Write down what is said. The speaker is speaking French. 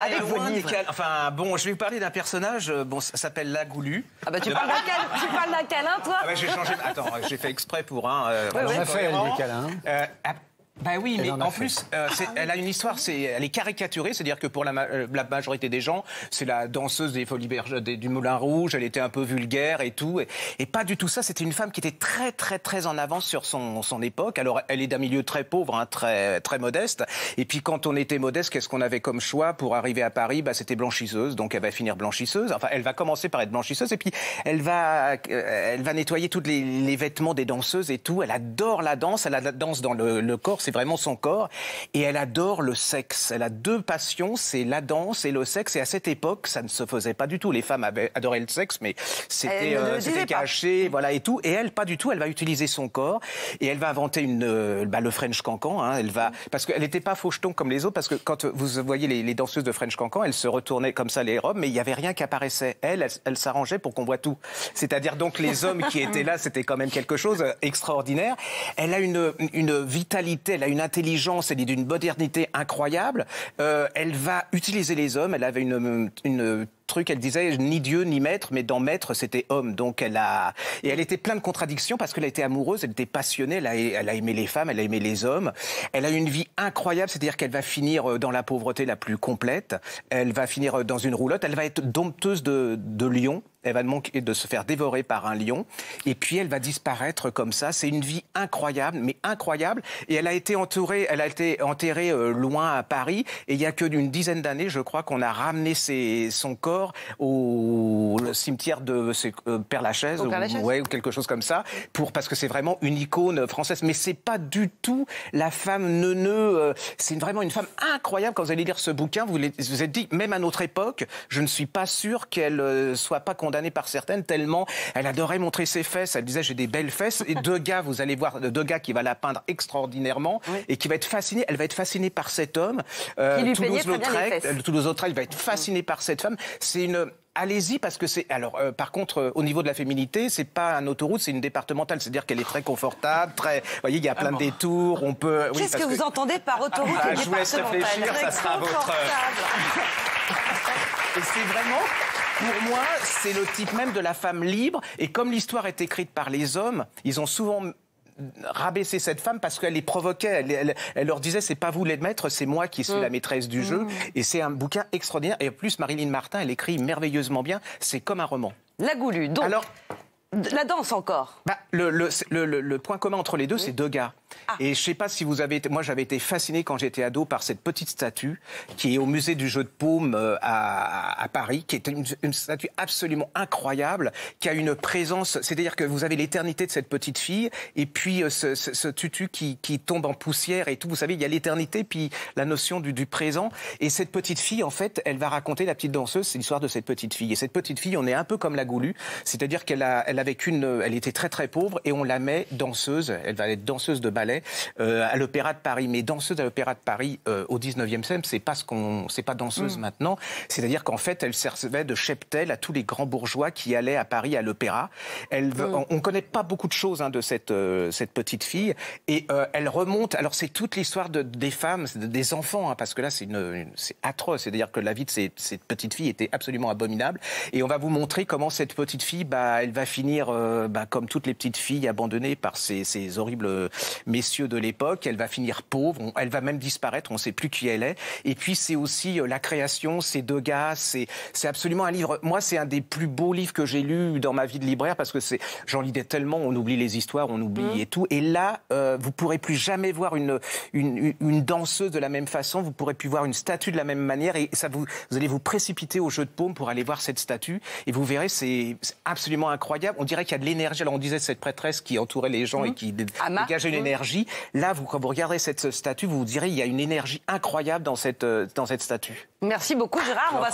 Avec vos livres. Enfin, bon, je vais vous parler d'un personnage, euh, bon, ça s'appelle La Goulue. Ah bah tu parles d'un câlin, tu parles d'un câlin, toi? Ah bah, j'ai changé. Attends, j'ai fait exprès pour un. Euh, Ouais. On a fait, des câlins. Euh, ah, bah oui, Elle mais en plus, euh, c'est- elle a une histoire, c'est, elle est caricaturée, c'est-à-dire que pour la, ma- euh, la majorité des gens, c'est la danseuse des Folies des- du Moulin Rouge, elle était un peu vulgaire et tout, et, et pas du tout ça. C'était une femme qui était très, très, très en avance sur son, son époque. Alors, elle est d'un milieu très pauvre, hein, très, très modeste. Et puis, quand on était modeste, qu'est-ce qu'on avait comme choix pour arriver à Paris? Bah, C'était blanchisseuse, donc elle va finir blanchisseuse. Enfin, elle va commencer par être blanchisseuse, et puis elle va, euh, elle va nettoyer tous les, les vêtements des danseuses et tout. Elle adore la danse, elle a la danse dans le, le corps, c'est vraiment son corps. Et elle adore le sexe. Elle a deux passions, c'est la danse et le sexe. Et à cette époque, ça ne se faisait pas du tout. Les femmes avaient adoré le sexe, mais c'était euh, caché, voilà et tout. Et elle, pas du tout. Elle va utiliser son corps et elle va inventer une, euh, bah, le French Cancan. Hein, elle va parce qu'elle n'était pas faucheton comme les autres. Parce que quand vous voyez les, les danseuses de French Cancan, elles se retournaient comme ça les robes, mais il y avait rien qui apparaissait. Elle, elle, elle s'arrangeait pour qu'on voit tout. C'est-à-dire donc les hommes qui étaient là, c'était quand même quelque chose euh, extraordinaire. Elle a une, une vitalité, elle a une intelligence, elle est d'une modernité incroyable. Euh, elle va utiliser les hommes. Elle avait une, une truc, elle disait ni Dieu ni maître, mais dans maître c'était homme. Donc elle a et elle était pleine de contradictions parce qu'elle était amoureuse, elle était passionnée, elle a, aimé les femmes, elle a aimé les hommes. Elle a une vie incroyable, c'est-à-dire qu'elle va finir euh, dans la pauvreté la plus complète. Elle va finir euh, dans une roulotte. Elle va être dompteuse de, de lions. Elle va de se faire dévorer par un lion. Et puis elle va disparaître comme ça. C'est une vie incroyable, mais incroyable. Et elle a été entourée, elle a été enterrée euh, loin à Paris. Et il y a que d'une dizaine d'années, je crois, qu'on a ramené son corps au cimetière de euh, Père Lachaise, Au ou, ouais, ou quelque chose comme ça, pour parce que c'est vraiment une icône française. Mais c'est pas du tout la femme neuneu. euh, c'est vraiment une femme incroyable. Quand vous allez lire ce bouquin, vous vous êtes dit, même à notre époque, je ne suis pas sûr qu'elle euh, soit pas condamnée par certaines tellement elle adorait montrer ses fesses. Elle disait j'ai des belles fesses. Et deux gars, vous allez voir deux gars qui va la peindre extraordinairement Oui. et qui va être fasciné. Elle va être fascinée par cet homme. Euh, Toulouse-Lautrec, euh, va être fasciné par cette femme. C'est une Allez-y parce que c'est alors euh, par contre euh, au niveau de la féminité c'est pas un autoroute c'est une départementale c'est-à-dire qu'elle est très confortable très vous voyez il y a plein de détours on peut oui, Qu'est-ce que vous entendez par autoroute Ah, et je vous laisse départementale réfléchir, ça sera votre-. Et c'est vraiment, pour moi, c'est le type même de la femme libre. Et comme l'histoire est écrite par les hommes, ils ont souvent rabaissé cette femme parce qu'elle les provoquait. Elle, elle- elle leur disait c'est pas vous les maîtres, c'est moi qui suis Mm. la maîtresse du jeu. Et c'est un bouquin extraordinaire. Et en plus, Marilyn Martin, elle écrit merveilleusement bien. C'est comme un roman. La Goulue. Donc, Alors, la danse encore. bah, le, le, le- le- le point commun entre les deux, c'est deux gars. Ah. Et je sais pas si vous avez été, moi j'avais été fasciné quand j'étais ado par cette petite statue qui est au musée du jeu de paume euh, à, à Paris, qui est une, une statue absolument incroyable, qui a une présence, c'est-à-dire que vous avez l'éternité de cette petite fille et puis euh, ce, ce- ce tutu qui, qui tombe en poussière et tout. Vous savez, il y a l'éternité puis la notion du, du présent. Et cette petite fille, en fait, elle va raconter la petite danseuse, c'est l'histoire de cette petite fille. Et cette petite fille, on est un peu comme la Goulue, c'est-à-dire qu'elle a, elle avait qu'une, elle était très très pauvre et on la met danseuse. Elle va être danseuse de ballet euh, à l'Opéra de Paris. Mais danseuse à l'Opéra de Paris euh, au 19e siècle, c'est pas ce qu'on, c'est pas danseuse maintenant. C'est-à-dire qu'en fait, elle servait de cheptel à tous les grands bourgeois qui allaient à Paris à l'Opéra. Elle, veut- on, on connaît pas beaucoup de choses hein, de cette euh, cette petite fille et euh, elle remonte. Alors c'est toute l'histoire de, des femmes, de- des enfants, hein, parce que là c'est une, une- c'est atroce. C'est-à-dire que la vie de cette petite fille était absolument abominable. Et on va vous montrer comment cette petite fille, bah, elle va finir euh, bah, comme toutes les petites filles abandonnées par ces, ces horribles messieurs de l'époque. Elle va finir pauvre. On- elle va même disparaître. On ne sait plus qui elle est. Et puis c'est aussi euh, la création. Ces deux gars. C'est absolument un livre. Moi, c'est un des plus beaux livres que j'ai lu dans ma vie de libraire parce que c'est j'en lisais tellement. On oublie les histoires, on oublie et tout. Et là, euh, vous pourrez plus jamais voir une, une une- une danseuse de la même façon. Vous pourrez plus voir une statue de la même manière. Et ça vous vous allez vous précipiter au jeu de paume pour aller voir cette statue. Et vous verrez, c'est absolument incroyable. On dirait qu'il y a de l'énergie. Alors on disait cette prêtresse qui entourait les gens et qui dé- Ama. dégageait une énergie. Là, vous quand vous regardez cette statue, vous vous direz il y a une énergie incroyable dans cette euh, dans cette statue. Merci beaucoup, Gérard. On va